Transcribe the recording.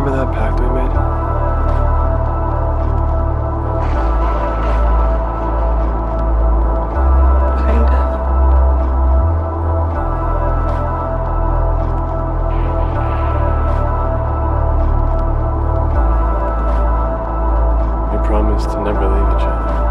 Remember that pact we made? promise to never leave each other.